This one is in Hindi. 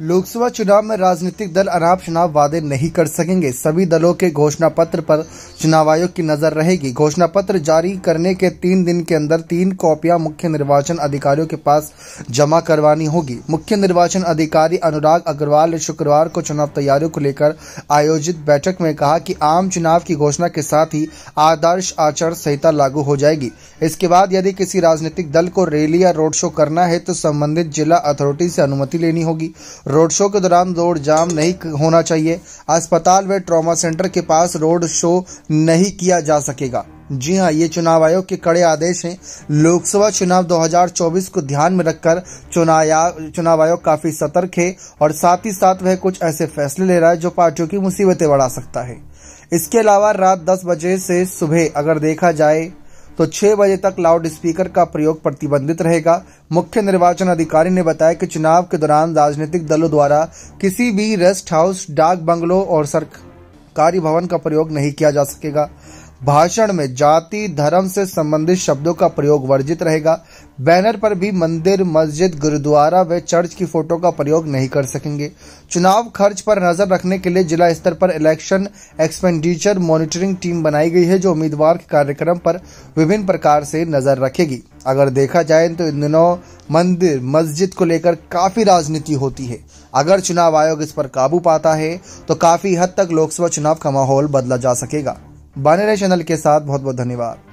लोकसभा चुनाव में राजनीतिक दल अनाप चुनाव वादे नहीं कर सकेंगे। सभी दलों के घोषणा पत्र पर चुनाव आयोग की नज़र रहेगी। घोषणा पत्र जारी करने के तीन दिन के अंदर तीन कॉपियाँ मुख्य निर्वाचन अधिकारियों के पास जमा करवानी होगी। मुख्य निर्वाचन अधिकारी अनुराग अग्रवाल ने शुक्रवार को चुनाव तैयारियों को लेकर आयोजित बैठक में कहा कि आम चुनाव की घोषणा के साथ ही आदर्श आचार संहिता लागू हो जाएगी। इसके बाद यदि किसी राजनीतिक दल को रैली या रोड शो करना है तो संबंधित जिला अथॉरिटी से अनुमति लेनी होगी। रोड शो के दौरान रोड जाम नहीं होना चाहिए। अस्पताल व ट्रॉमा सेंटर के पास रोड शो नहीं किया जा सकेगा। जी हाँ ये चुनाव आयोग के कड़े आदेश हैं। लोकसभा चुनाव 2024 को ध्यान में रखकर चुनाव आयोग काफ़ी सतर्क है और साथ ही साथ वह कुछ ऐसे फैसले ले रहा है जो पार्टियों की मुसीबतें बढ़ा सकता है। इसके अलावा रात 10 बजे से सुबह अगर देखा जाए तो 6 बजे तक लाउड स्पीकर का प्रयोग प्रतिबंधित रहेगा। मुख्य निर्वाचन अधिकारी ने बताया कि चुनाव के दौरान राजनीतिक दलों द्वारा किसी भी रेस्ट हाउस, डाक बंगलों और सरकारी भवन का प्रयोग नहीं किया जा सकेगा। भाषण में जाति, धर्म से संबंधित शब्दों का प्रयोग वर्जित रहेगा। बैनर पर भी मंदिर, मस्जिद, गुरुद्वारा व चर्च की फ़ोटो का प्रयोग नहीं कर सकेंगे। चुनाव खर्च पर नज़र रखने के लिए जिला स्तर पर इलेक्शन एक्सपेंडिचर मॉनिटरिंग टीम बनाई गई है, जो उम्मीदवार के कार्यक्रम पर विभिन्न प्रकार से नज़र रखेगी। अगर देखा जाए तो इन दिनों मंदिर, मस्जिद को लेकर काफ़ी राजनीति होती है। अगर चुनाव आयोग इस पर काबू पाता है तो काफ़ी हद तक लोकसभा चुनाव का माहौल बदला जा सकेगा। बने रहे चैनल के साथ बहुत बहुत धन्यवाद।